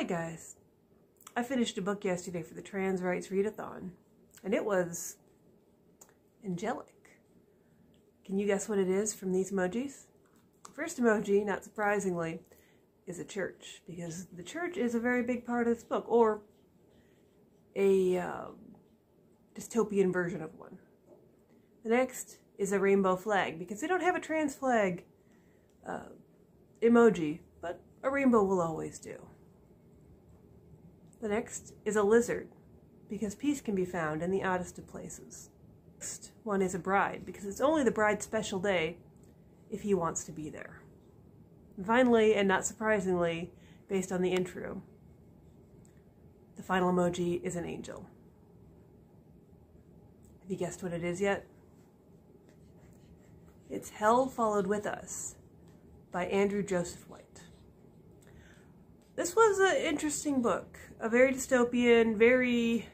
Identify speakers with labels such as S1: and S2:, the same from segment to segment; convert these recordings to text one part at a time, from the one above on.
S1: Hi guys. I finished a book yesterday for the Trans Rights Readathon, and it was angelic. Can you guess what it is from these emojis? First emoji, not surprisingly, is a church, because the church is a very big part of this book, or a uh, dystopian version of one. The next is a rainbow flag, because they don't have a trans flag uh, emoji, but a rainbow will always do. The next is a lizard, because peace can be found in the oddest of places. Next one is a bride, because it's only the bride's special day if he wants to be there. And finally, and not surprisingly, based on the intro, the final emoji is an angel. Have you guessed what it is yet? It's Hell Followed With Us by Andrew Joseph White. This was an interesting book. A very dystopian, very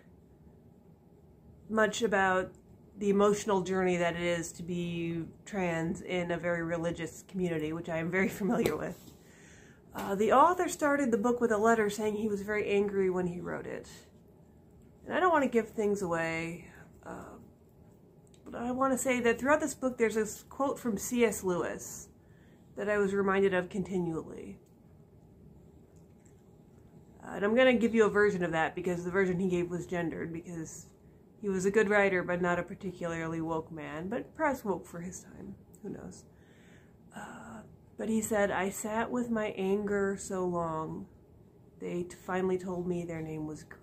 S1: much about the emotional journey that it is to be trans in a very religious community, which I am very familiar with. Uh, the author started the book with a letter saying he was very angry when he wrote it. And I don't want to give things away, uh, but I want to say that throughout this book there's this quote from C.S. Lewis that I was reminded of continually. Uh, and I'm going to give you a version of that because the version he gave was gendered because he was a good writer but not a particularly woke man, but perhaps woke for his time. Who knows? Uh, but he said, I sat with my anger so long, they finally told me their name was grief.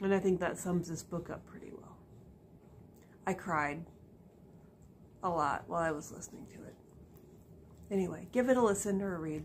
S1: And I think that sums this book up pretty well. I cried a lot while I was listening to it. Anyway, give it a listen or a read.